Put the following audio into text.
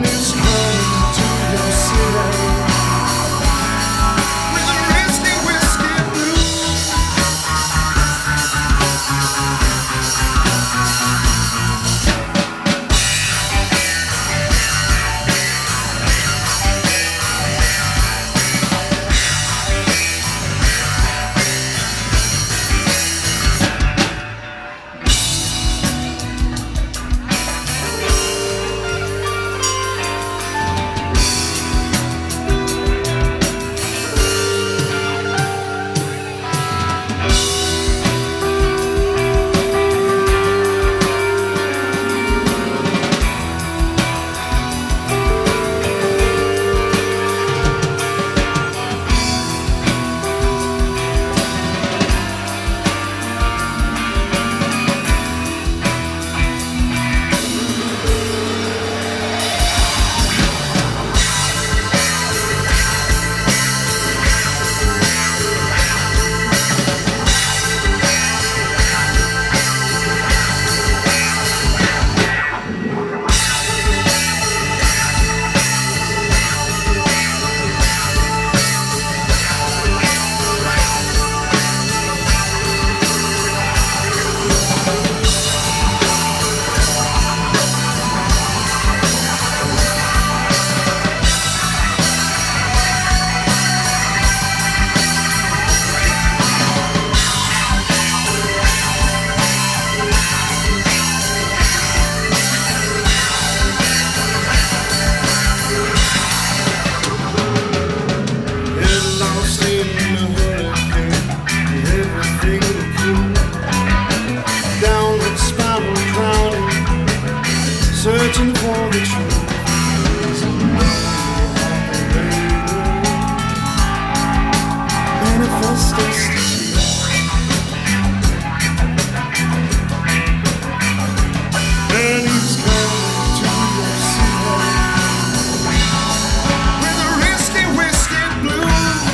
man is coming searching for the truth. Manifest. And coming to your with a whiskey blue.